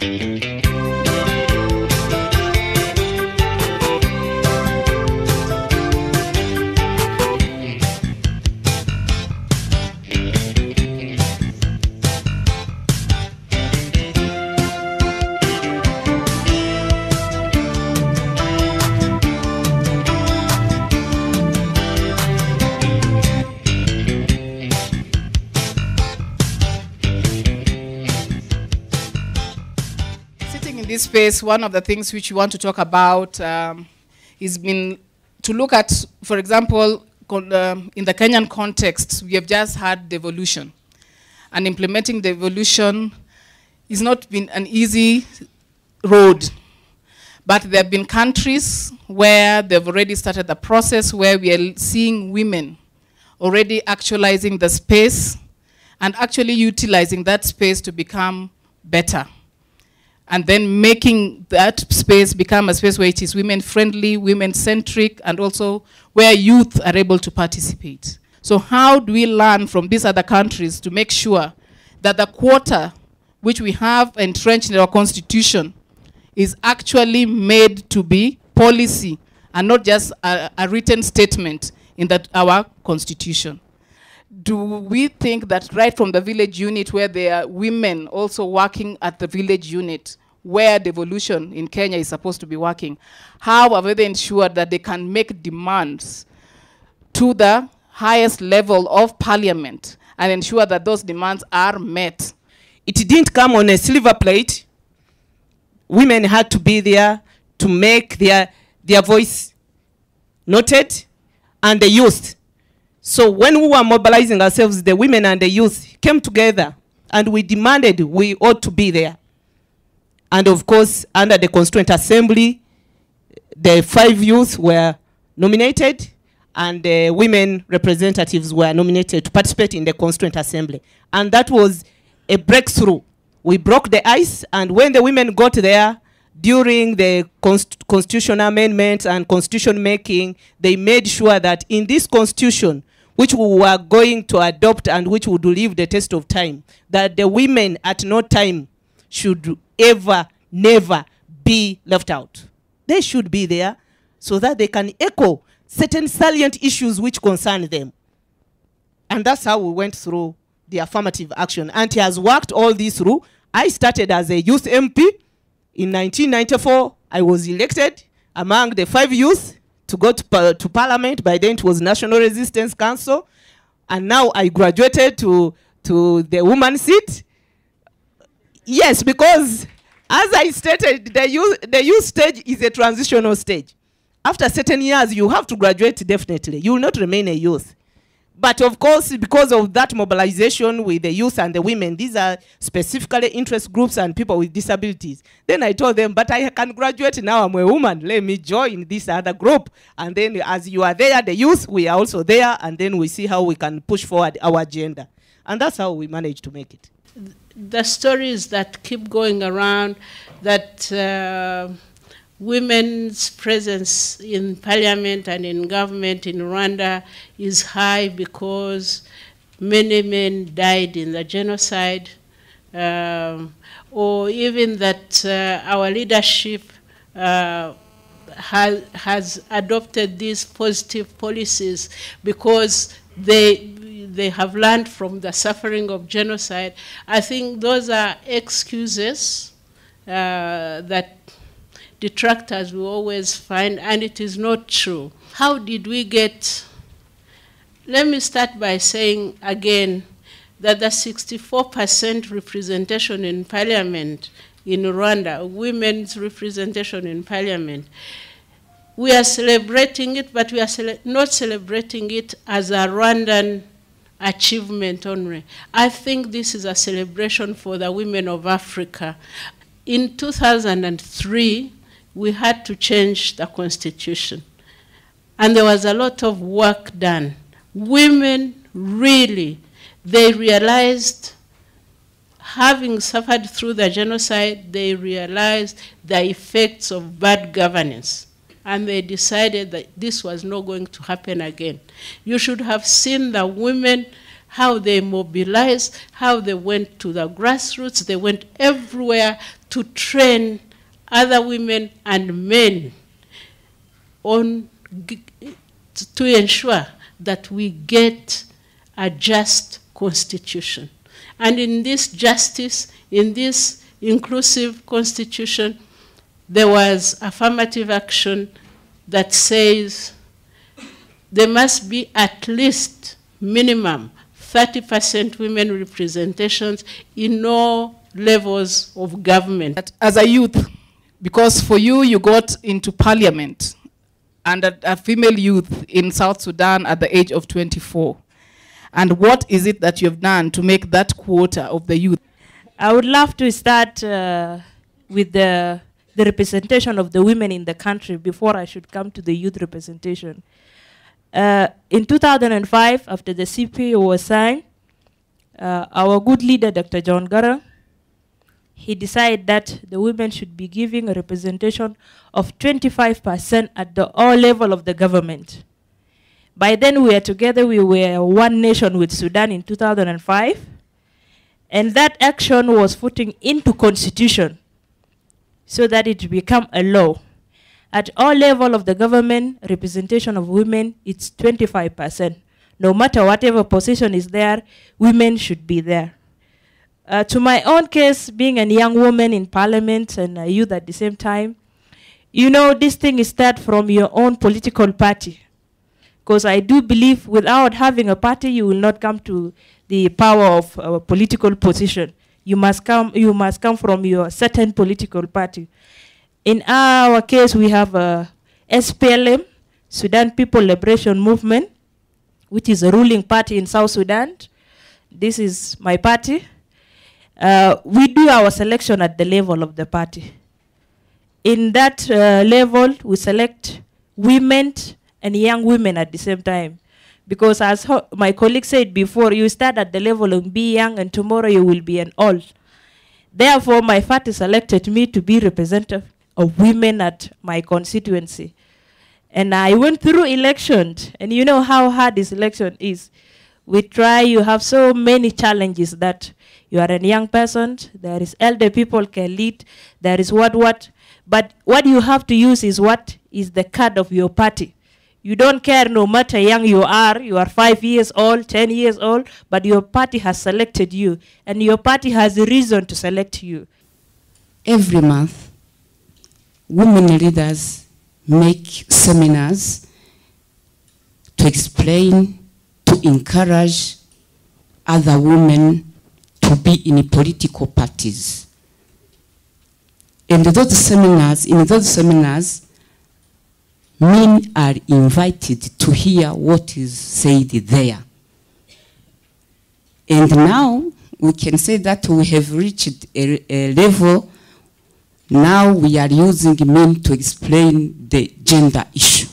Música this space, one of the things which we want to talk about um, is been to look at, for example, um, in the Kenyan context, we have just had devolution. And implementing devolution has not been an easy road. But there have been countries where they've already started the process where we are seeing women already actualizing the space and actually utilizing that space to become better and then making that space become a space where it is women friendly, women centric, and also where youth are able to participate. So, how do we learn from these other countries to make sure that the quota which we have entrenched in our constitution is actually made to be policy and not just a, a written statement in that our constitution? do we think that right from the village unit where there are women also working at the village unit where devolution in Kenya is supposed to be working, how have they ensured that they can make demands to the highest level of parliament and ensure that those demands are met? It didn't come on a silver plate. Women had to be there to make their, their voice noted and the youth. So when we were mobilizing ourselves, the women and the youth came together and we demanded we ought to be there. And of course, under the Constituent Assembly, the five youth were nominated and the women representatives were nominated to participate in the Constituent Assembly. And that was a breakthrough. We broke the ice, and when the women got there, during the const constitutional amendments and constitution making, they made sure that in this constitution, which we were going to adopt and which would live the test of time, that the women at no time should ever, never be left out. They should be there so that they can echo certain salient issues which concern them. And that's how we went through the affirmative action. And he has worked all this through. I started as a youth MP. In 1994, I was elected among the five youth to go to, par- to parliament. By then, it was National Resistance Council. And now I graduated to, to the woman seat. Yes, because as I stated, the youth, the youth stage is a transitional stage. After certain years, you have to graduate definitely. You will not remain a youth. But of course, because of that mobilization with the youth and the women, these are specifically interest groups and people with disabilities. Then I told them, but I can graduate now, I'm a woman, let me join this other group. And then as you are there, the youth, we are also there, and then we see how we can push forward our agenda. And that's how we managed to make it. The stories that keep going around that uh, women's presence in parliament and in government in Rwanda is high because many men died in the genocide, um, or even that uh, our leadership uh, has, has adopted these positive policies because they they have learned from the suffering of genocide. I think those are excuses uh, that detractors will always find, and it is not true. How did we get? Let me start by saying again that the 64% representation in parliament in Rwanda, women's representation in parliament, we are celebrating it, but we are cele- not celebrating it as a Rwandan achievement only. I think this is a celebration for the women of Africa. In 2003, we had to change the constitution, and there was a lot of work done. Women really, they realized, having suffered through the genocide, they realized the effects of bad governance and they decided that this was not going to happen again. You should have seen the women, how they mobilized, how they went to the grassroots, they went everywhere to train other women and men on to ensure that we get a just constitution. And in this justice, in this inclusive constitution, there was affirmative action that says there must be at least minimum 30% women representations in all levels of government. As a youth, because for you, you got into parliament and a, a female youth in South Sudan at the age of 24. And what is it that you've done to make that quota of the youth? I would love to start uh, with the, the representation of the women in the country before I should come to the youth representation. Uh, in 2005, after the CPA was signed, uh, our good leader, Dr. John Garang, he decided that the women should be giving a representation of 25% at the all level of the government. By then we were together, we were one nation with Sudan in 2005. And that action was putting into constitution so that it become a law. At all level of the government, representation of women, it's 25%. No matter whatever position is there, women should be there. Uh, to my own case, being a young woman in parliament and a youth at the same time, you know, this thing is start from your own political party. Because I do believe without having a party, you will not come to the power of a political position. You must come, you must come from your certain political party. In our case, we have a SPLM, Sudan People Liberation Movement, which is a ruling party in South Sudan. This is my party. Uh, we do our selection at the level of the party. In that uh, level, we select women and young women at the same time. Because as my colleague said before, you start at the level of be young and tomorrow you will be an old. Therefore, my party selected me to be representative of women at my constituency. And I went through elections, and you know how hard this election is. We try, you have so many challenges that you are a young person, there is elder people can lead, there is what, what. But what you have to use is what is the card of your party. You don't care no matter young you are, you are five years old, 10 years old, but your party has selected you, and your party has a reason to select you. Every month, women leaders make seminars to explain, to encourage other women to be in political parties. And those seminars, in those seminars, men are invited to hear what is said there. And now we can say that we have reached a, a level, now we are using men to explain the gender issue.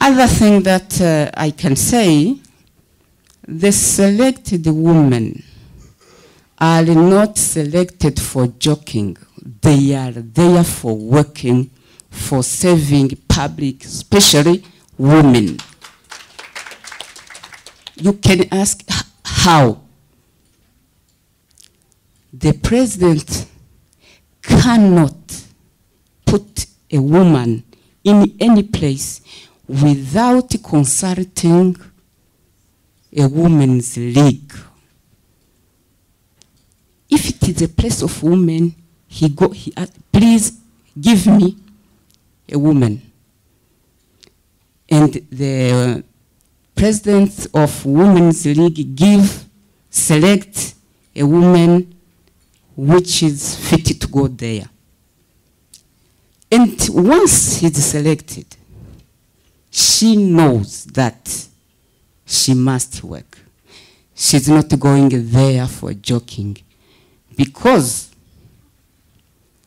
Other thing that uh, I can say, the selected women are not selected for joking. They are there for working, for serving public, especially women. You can ask how. The president cannot put a woman in any place without consulting a women's league if it is a place of women, he go, he asked, please give me a woman. And the president of Women's League give, select a woman which is fit to go there. And once he's selected, she knows that she must work. She's not going there for joking because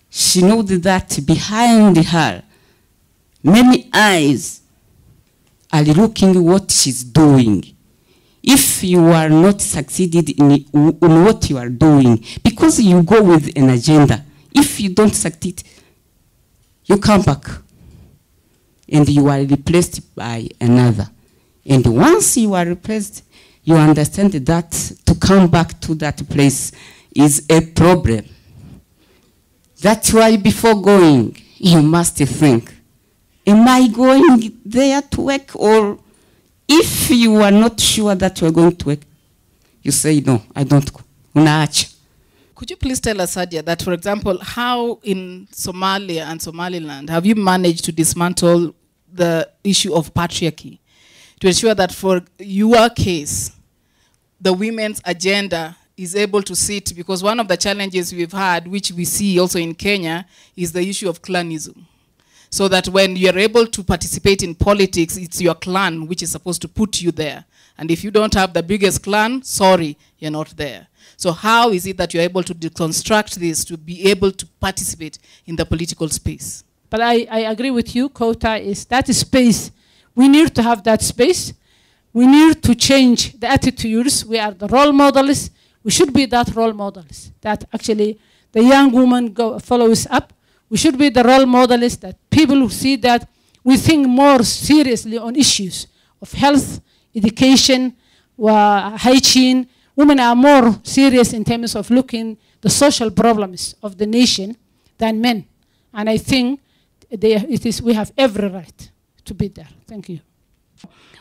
she knows that behind her many eyes are looking what she's doing. If you are not succeeded in, in what you are doing, because you go with an agenda, if you don't succeed, you come back and you are replaced by another. And once you are replaced, you understand that to come back to that place is a problem. That's why before going, you must think, am I going there to work? Or if you are not sure that you are going to work, you say, no, I don't go. Could you please tell us, Sadia, that, for example, how in Somalia and Somaliland have you managed to dismantle the issue of patriarchy to ensure that for your case, the women's agenda is able to sit? Because one of the challenges we've had, which we see also in Kenya, is the issue of clanism. So that when you're able to participate in politics, it's your clan which is supposed to put you there. And if you don't have the biggest clan, sorry, you're not there. So how is it that you're able to deconstruct this to be able to participate in the political space? But I, I agree with you, Kota, is that space. We need to have that space. We need to change the attitudes. We are the role models. We should be that role models that actually the young woman go, follows up. We should be the role models that people who see that we think more seriously on issues of health, education, hygiene, women are more serious in terms of looking the social problems of the nation than men. And I think they, it is, we have every right to be there. Thank you.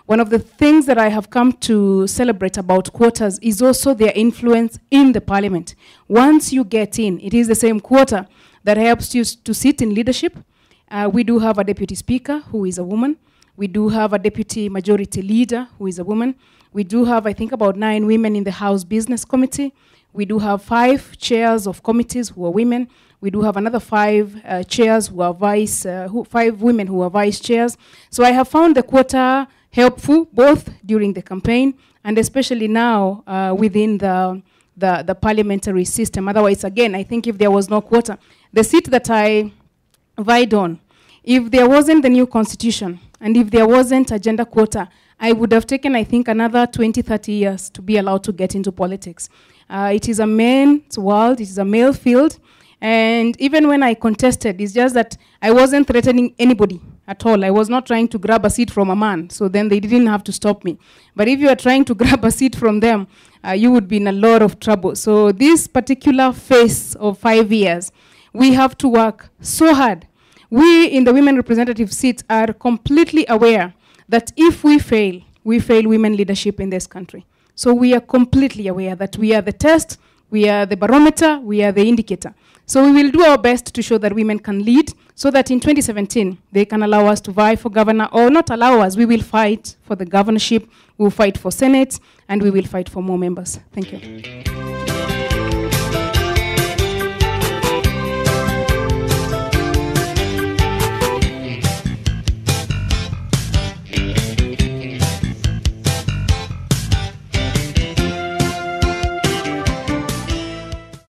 One of the things that I have come to celebrate about quotas is also their influence in the parliament. Once you get in, it is the same quota that helps you to sit in leadership. Uh, we do have a deputy speaker who is a woman. We do have a deputy majority leader who is a woman. We do have, I think, about nine women in the House Business Committee. We do have five chairs of committees who are women. We do have another five uh, chairs who are vice, uh, who, five women who are vice chairs. So I have found the quota helpful both during the campaign and especially now uh, within the, the, the parliamentary system. Otherwise, again, I think if there was no quota, the seat that I vied on, if there wasn't the new constitution and if there wasn't a gender quota, I would have taken, I think, another 20, 30 years to be allowed to get into politics. Uh, it is a man's world, it is a male field, and even when I contested, it's just that I wasn't threatening anybody at all. I was not trying to grab a seat from a man, so then they didn't have to stop me. But if you are trying to grab a seat from them, uh, you would be in a lot of trouble. So this particular phase of five years, we have to work so hard. We in the women representative seats are completely aware that if we fail, we fail women leadership in this country. So we are completely aware that we are the test, we are the barometer, we are the indicator. So we will do our best to show that women can lead so that in 2017 they can allow us to vie for governor or not allow us, we will fight for the governorship, we will fight for Senate, and we will fight for more members. Thank you.